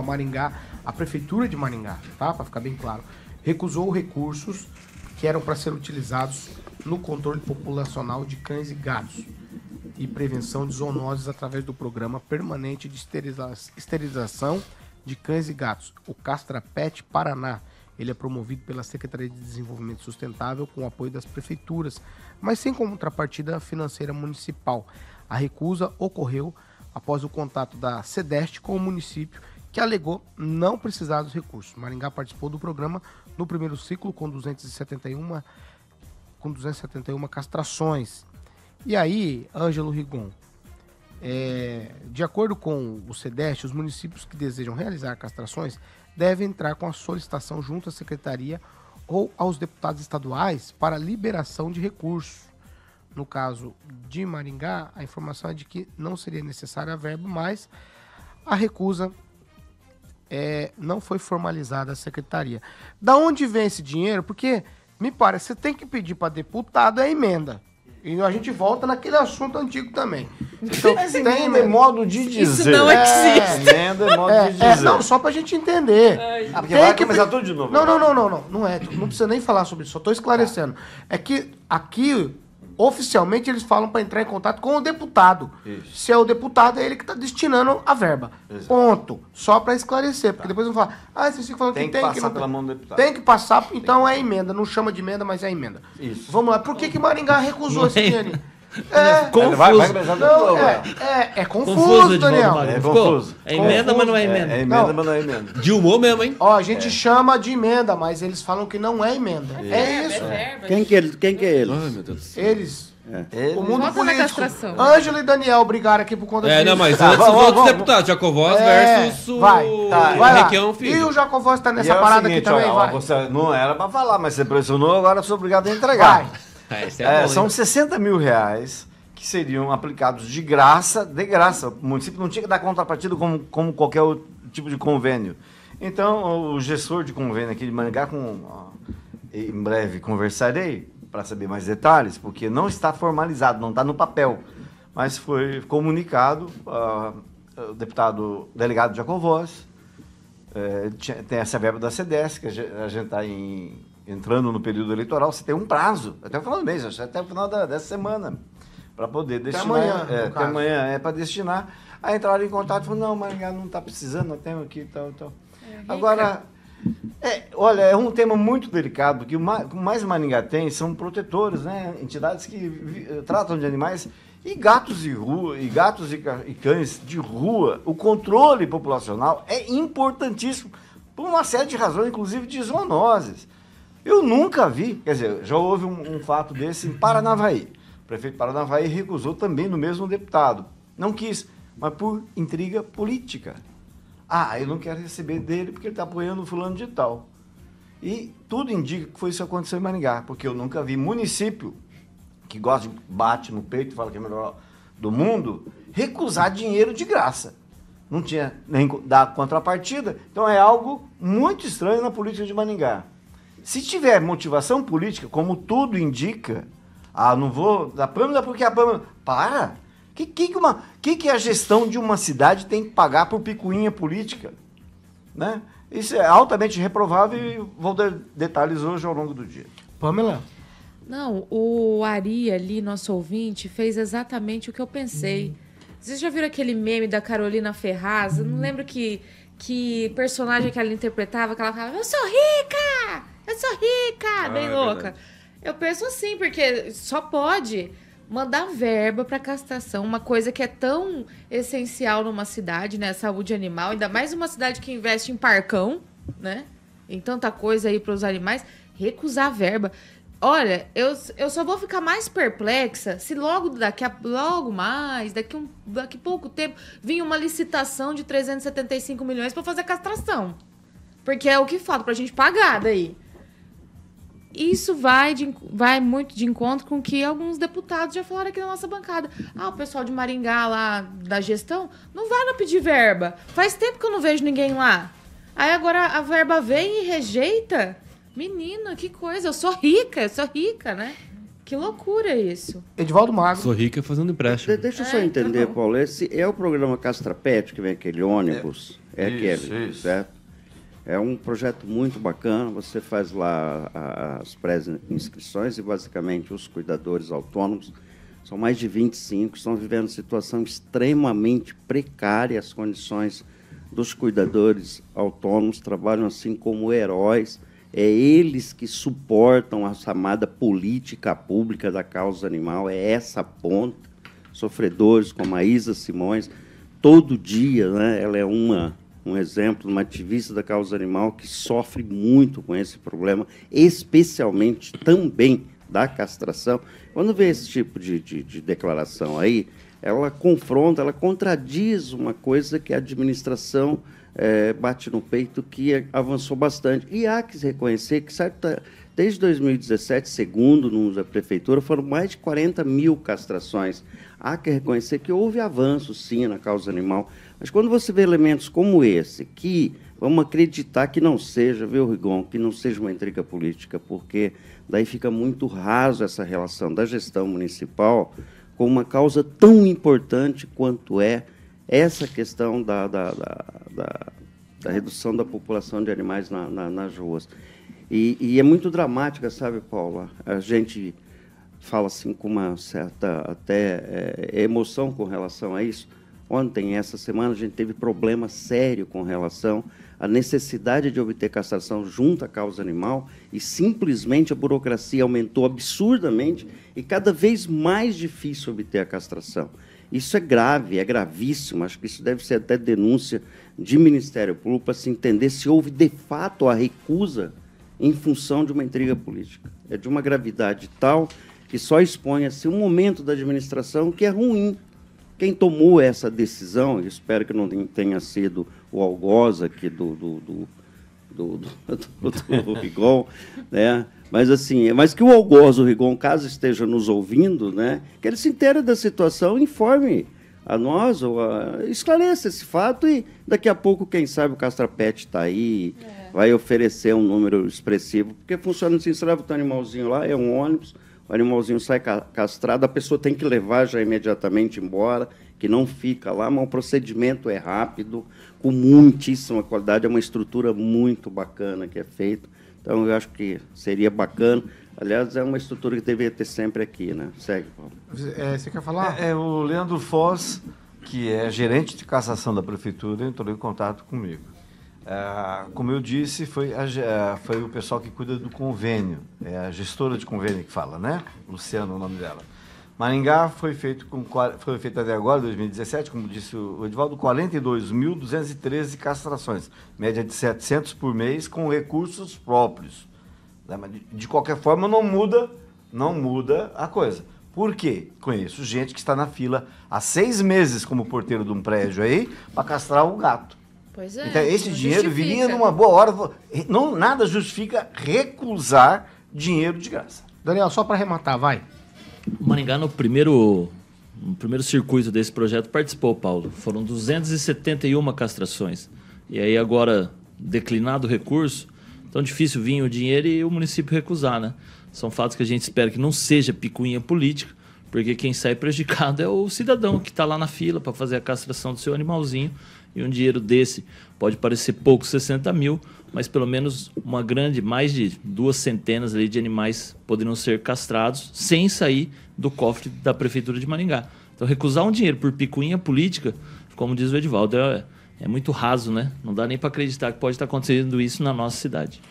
a Maringá, a prefeitura de Maringá, tá? Para ficar bem claro, recusou recursos que eram para ser utilizados no controle populacional de cães e gatos e prevenção de zoonoses através do programa permanente de esteriliza- esterilização de cães e gatos, o Castra Pet Paraná. Ele é promovido pela Secretaria de Desenvolvimento Sustentável com o apoio das prefeituras, mas sem contrapartida financeira municipal. A recusa ocorreu após o contato da SEDEST com o município, que alegou não precisar dos recursos. Maringá participou do programa no primeiro ciclo com 271 com 271 castrações. E aí, Ângelo Rigon, é, de acordo com o SEDEST, os municípios que desejam realizar castrações devem entrar com a solicitação junto à secretaria ou aos deputados estaduais para liberação de recursos. No caso de Maringá, a informação é de que não seria necessária a verba, mas a recusa é, não foi formalizada a secretaria. Da onde vem esse dinheiro? Porque me parece você tem que pedir para deputado a emenda. E a gente volta naquele assunto antigo também. Então, Mas tem emenda é modo de dizer. não existe. Emenda é modo é, de é, dizer. não, só pra gente entender. Ah, porque Tem vai que começar tudo de novo. Não, não, não, não, não. Não é. Não precisa nem falar sobre isso. Só tô esclarecendo. É que aqui, oficialmente, eles falam pra entrar em contato com o deputado. Isso. Se é o deputado, é ele que tá destinando a verba. Exato. Ponto. Só pra esclarecer. Porque depois vão falar, ah, vocês ficam falando Tem que que tem passar não pela tem. mão do deputado. Tem que passar, então é emenda. Não chama de emenda, mas é emenda. Isso. Vamos lá. Por que, que Maringá recusou esse dinheiro? É, Confuso. Vai, vai de não, novo. é, é, é confuso, Confuso, Daniel. Magno. É confuso. É emenda, mas não é É, emenda. é emenda, Não. mas não é emenda. Dilmou mesmo, hein? Ó, a gente chama de emenda, mas eles falam que não é emenda. É, isso. verba. Quem que, ele, quem que é ele? Ai, meu Deus do céu. Eles. Ele- O mundo Volta político. Ângelo e Daniel brigaram aqui por conta É, disso. não, mas Tá, antes vamos, os outros deputados, Jacovós É, versus o vai, tá, vai. Requião E Filho. o Jacovós tá E nessa é o parada seguinte, aqui também, ó, vai. Você não era pra falar, mas você pressionou, agora eu sou obrigado a entregar. Vai. É, esse é, É, são hein? 60 mil reais que seriam aplicados de graça, de graça. O município não tinha que dar contrapartida como, como qualquer outro tipo de convênio. Então, o gestor de convênio aqui de Maringá, com, ó, em breve conversarei para saber mais detalhes, porque não está formalizado, não está no papel, mas foi comunicado, ah, o deputado delegado Jacovós, é, tinha- tem essa verba da CDS, que a ge- a gente está entrando no período eleitoral, você tem um prazo, até o final do mês, até o final da, dessa semana, para poder destinar. amanhã, é, até amanhã é para destinar. Aí entraram em contato e falaram, não, Maringá não está precisando, nós temos aqui e tal, e tal. Agora, é, olha, é um tema muito delicado, porque o mais Maringá tem são protetores, né? Entidades que vi- eh, tratam de animais e gatos de rua, e gatos e, e cães de rua. O controle populacional é importantíssimo por uma série de razões, inclusive de zoonoses. Eu nunca vi, quer dizer, já houve um, um fato desse em Paranavaí. O prefeito de Paranavaí recusou também no mesmo deputado. Não quis, mas por intriga política. Ah, eu não quero receber dele porque ele está apoiando o fulano de tal. E tudo indica que foi isso que aconteceu em Maringá, porque eu nunca vi município que gosta de bate no peito e fala que é melhor do mundo, recusar dinheiro de graça. Não tinha nem da contrapartida. Então é algo muito estranho na política de Maringá. Se tiver motivação política, como tudo indica, ah, não vou da Pâmela porque a Pâmela. Para! O que, que, uma, que, que a gestão de uma cidade tem que pagar por picuinha política? Né? Isso é altamente reprovável e vou dar detalhes hoje ao longo do dia. Pamela, Não, o Ari ali, nosso ouvinte, fez exatamente o que eu pensei. Vocês já viram aquele meme da Carolina Ferraz? Eu não lembro que, que personagem que ela interpretava, que ela falava, eu sou rica! Sou rica! Bem é louca. verdade. Eu penso assim, porque só pode mandar verba para castração, uma coisa que é tão essencial numa cidade, né? Saúde animal, ainda mais uma cidade que investe em parcão, né? Em tanta coisa aí para os animais, recusar verba. Olha, eu, eu só vou ficar mais perplexa se logo daqui a logo mais, daqui um daqui pouco tempo, vir uma licitação de 375 milhões para fazer castração. Porque é o que falta pra gente pagar daí. Isso vai, de, vai muito de encontro com o que alguns deputados já falaram aqui na nossa bancada. Ah, o pessoal de Maringá lá da gestão não vai lá pedir verba. Faz tempo que eu não vejo ninguém lá. Aí agora a verba vem e rejeita? Menina, que coisa. Eu sou rica, eu sou rica, né? Que loucura isso. Edivaldo Magro. Sou rica fazendo empréstimo. De- deixa eu só É, tá entender, bom. Paulo. Esse é o programa Castrapete, que vem aquele ônibus. é Isso, Kevin, isso. certo? É um projeto muito bacana. Você faz lá as pré-inscrições e, basicamente, os cuidadores autônomos são mais de 25, estão vivendo situação extremamente precária. As condições dos cuidadores autônomos trabalham assim como heróis. É eles que suportam a chamada política pública da causa animal, é essa ponta. Sofredores como a Isa Simões, todo dia, né, ela é uma um exemplo, uma ativista da causa animal que sofre muito com esse problema, especialmente também da castração. Quando vê esse tipo de, de, de declaração aí, ela confronta, ela contradiz uma coisa que a administração eh, bate no peito, que avançou bastante. E há que reconhecer que, certa, desde 2017, segundo o da prefeitura, foram mais de 40 mil castrações. Há que reconhecer que houve avanço, sim, na causa animal. Mas quando você vê elementos como esse, que vamos acreditar que não seja, viu, Rigon, que não seja uma intriga política, porque daí fica muito raso essa relação da gestão municipal com uma causa tão importante quanto é essa questão da, da, da, da, da redução da população de animais na, na, nas ruas. E, e é muito dramática, sabe, Paula? A gente fala assim com uma certa até é, emoção com relação a isso. Ontem, essa semana, a gente teve problema sério com relação à necessidade de obter castração junto à causa animal e simplesmente a burocracia aumentou absurdamente e cada vez mais difícil obter a castração. Isso é grave, é gravíssimo. Acho que isso deve ser até denúncia de Ministério Público para se entender se houve de fato a recusa em função de uma intriga política. É de uma gravidade tal que só expõe assim, um momento da administração que é ruim. Quem tomou essa decisão, espero que não tenha sido o algoz aqui do, do, do, do, do, do, do Rigon, né? mas assim, mas que o algoz, o Rigon, caso esteja nos ouvindo, né? que ele se inteira da situação, informe a nós, ou a, esclareça esse fato e daqui a pouco, quem sabe, o Castrapete está aí, é. vai oferecer um número expressivo, porque funciona assim, você leva o teu animalzinho lá, é um ônibus, o animalzinho sai castrado, a pessoa tem que levar já imediatamente embora, que não fica lá, mas o procedimento é rápido, com muitíssima qualidade, é uma estrutura muito bacana que é feita. Então, eu acho que seria bacana. Aliás, é uma estrutura que deveria ter sempre aqui, né? Segue, Paulo. É, você quer falar? É, é, o Leandro Foz, que é gerente de cassação da prefeitura, entrou em contato comigo. É, como eu disse, foi, a, foi o pessoal que cuida do convênio, é a gestora de convênio que fala, né? Luciano é o nome dela. Maringá foi feito, com, foi feito até agora, 2017, como disse o Edvaldo, 42.213 castrações, média de 700 por mês, com recursos próprios. Né? De, qualquer forma, não muda, não muda a coisa. Por quê? Conheço gente que está na fila há seis meses como porteiro de um prédio aí para castrar o gato. Pois é. Então, esse dinheiro justifica. viria numa boa hora. Não, nada justifica recusar dinheiro de graça. Daniel, só para arrematar, vai. Maringá, no primeiro, no primeiro circuito desse projeto, participou, Paulo. Foram 271 castrações. E aí, agora, declinado o recurso, tão difícil vir o dinheiro e o município recusar, né? São fatos que a gente espera que não seja picuinha política, porque quem sai prejudicado é o cidadão que está lá na fila para fazer a castração do seu animalzinho. E um dinheiro desse pode parecer pouco, 60 mil, mas pelo menos uma grande, mais de duas centenas ali de animais poderiam ser castrados sem sair do cofre da Prefeitura de Maringá. Então, recusar um dinheiro por picuinha política, como diz o Edivaldo, é, é muito raso, né? Não dá nem para acreditar que pode estar acontecendo isso na nossa cidade.